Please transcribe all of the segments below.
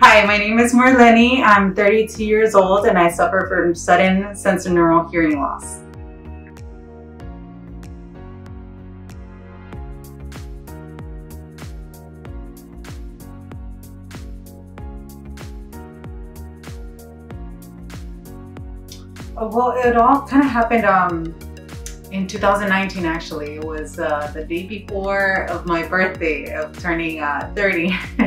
Hi, my name is Marleni. I'm 32 years old and I suffer from sudden sensorineural hearing loss. Well, it all kind of happened um, in 2019 actually. It was uh, the day before of my birthday of turning uh, 30.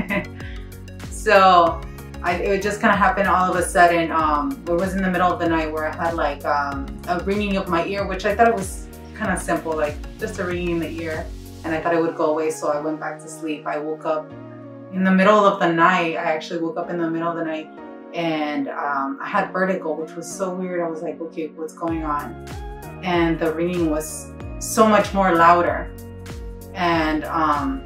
so I, it just kind of happened all of a sudden. Um, it was in the middle of the night where I had like um, a ringing of my ear, which I thought it was kind of simple, like just a ringing in the ear. And I thought it would go away, so I went back to sleep. I woke up in the middle of the night. I actually woke up in the middle of the night and um, I had vertigo, which was so weird. I was like, okay, what's going on? And the ringing was so much more louder. And um,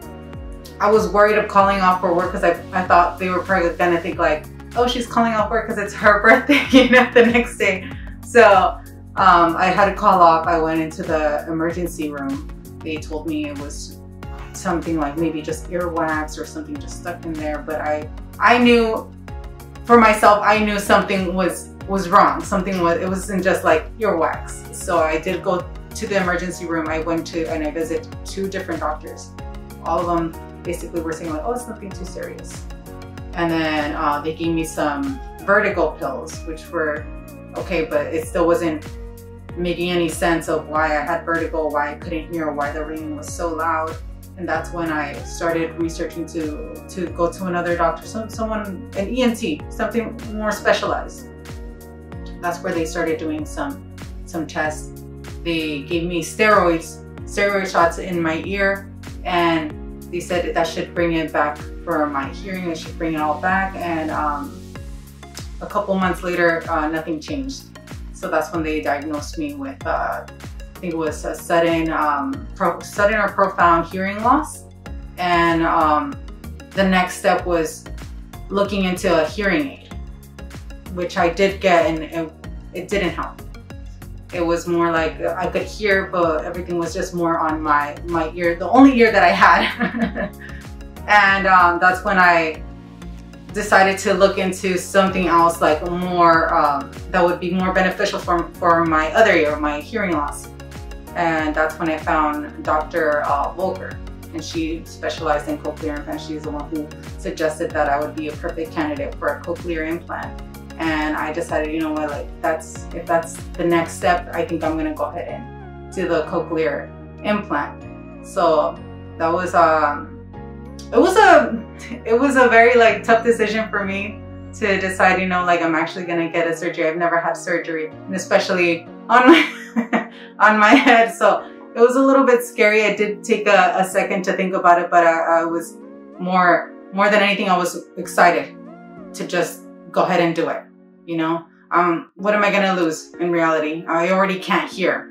I was worried of calling off for work because I, I thought they were probably gonna think like, oh, she's calling off work because it's her birthday, you know, the next day. So um, I had to call off. I went into the emergency room. They told me it was something like maybe just earwax or something just stuck in there. But I, I knew for myself, I knew something was was wrong. Something was, it wasn't just like earwax. So I did go to the emergency room. I went to, and I visited two different doctors. All of them basically were saying like, oh, it's nothing too serious. And then uh, they gave me some vertigo pills, which were okay, but it still wasn't making any sense of why I had vertigo, why I couldn't hear, why the ringing was so loud and that's when I started researching to to go to another doctor, some, someone an ENT, something more specialized. That's where they started doing some some tests. They gave me steroids, steroid shots in my ear, and they said that should bring it back for my hearing. It should bring it all back. And um, a couple months later, uh, nothing changed. So that's when they diagnosed me with uh, think it was a sudden, um, sudden or profound hearing loss. And um, the next step was looking into a hearing aid, which I did get and it, it didn't help. It was more like I could hear, but everything was just more on my, my ear, the only ear that I had. and um, that's when I decided to look into something else like more um, that would be more beneficial for, for my other ear, my hearing loss and that's when I found Dr. Uh, Voelker and she specialized in cochlear implants. She's the one who suggested that I would be a perfect candidate for a cochlear implant. And I decided, you know what, like that's if that's the next step, I think I'm gonna go ahead and do the cochlear implant. So that was um it was a it was a very like tough decision for me to decide, you know, like I'm actually gonna get a surgery. I've never had surgery, and especially on my on my head. So it was a little bit scary. I did take a, a second to think about it, but I, I was more more than anything, I was excited to just go ahead and do it. You know, um, what am I gonna lose in reality? I already can't hear.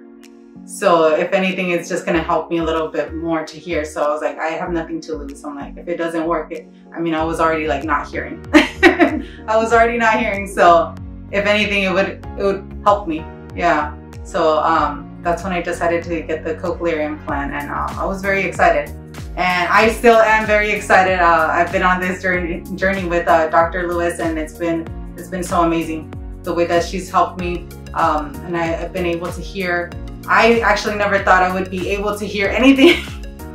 So if anything, it's just gonna help me a little bit more to hear. So I was like, I have nothing to lose. I'm like, if it doesn't work, it, I mean, I was already like not hearing. I was already not hearing. So if anything, it would it would help me. Yeah. So um, that's when I decided to get the cochlear implant, and um, I was very excited. And I still am very excited. Uh, I've been on this journey journey with uh, Dr. Lewis, and it's been it's been so amazing the way that she's helped me, um, and I, have been able to hear I actually never thought I would be able to hear anything.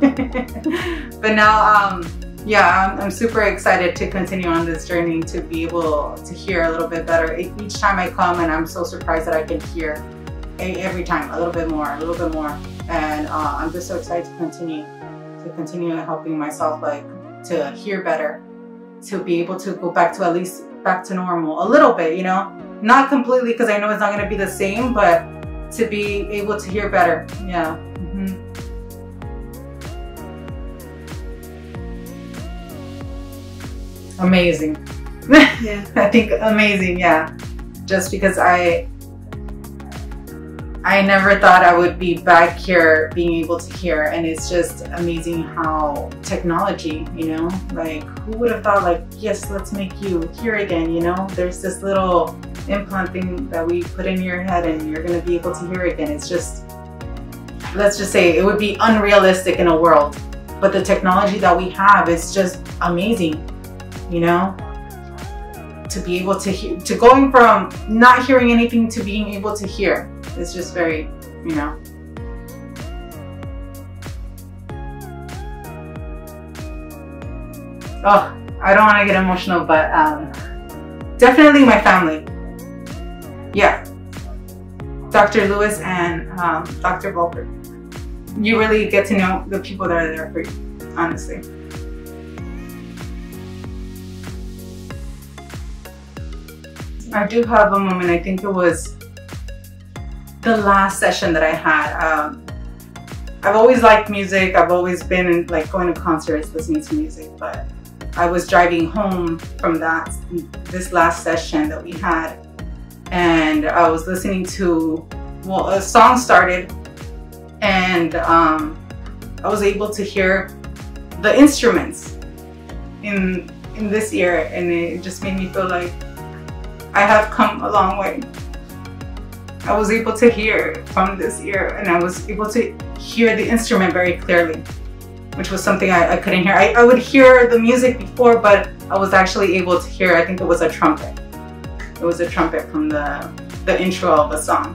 but now, um, yeah, I'm, I'm, super excited to continue on this journey to be able to hear a little bit better each time I come and I'm so surprised that I can hear every time a little bit more, a little bit more. And uh, I'm just so excited to continue, to continue helping myself like to hear better, to be able to go back to at least back to normal a little bit, you know, not completely because I know it's not going to be the same, but to be able to hear better. Yeah. Mm -hmm. Amazing. Yeah. I think amazing. Yeah. Just because I I never thought I would be back here being able to hear and it's just amazing how technology, you know, like who would have thought like, yes, let's make you hear again, you know? There's this little implant thing that we put in your head and you're gonna be able to hear again. It's just, let's just say it would be unrealistic in a world, but the technology that we have is just amazing, you know? to be able to hear, to going from not hearing anything to being able to hear. It's just very, you know. Oh, I don't want to get emotional, but um, definitely my family. Yeah. Dr. Lewis and um, Dr. Voelker. You really get to know the people that are there for you, honestly. I do have a moment, I think it was the last session that I had. Um, I've always liked music. I've always been like going to concerts, listening to music, but I was driving home from that, this last session that we had, and I was listening to, well, a song started, and um, I was able to hear the instruments in in this ear, and it just made me feel like I have come a long way. I was able to hear from this ear and I was able to hear the instrument very clearly, which was something I, I couldn't hear. I, I would hear the music before, but I was actually able to hear, I think it was a trumpet. It was a trumpet from the, the intro of a song.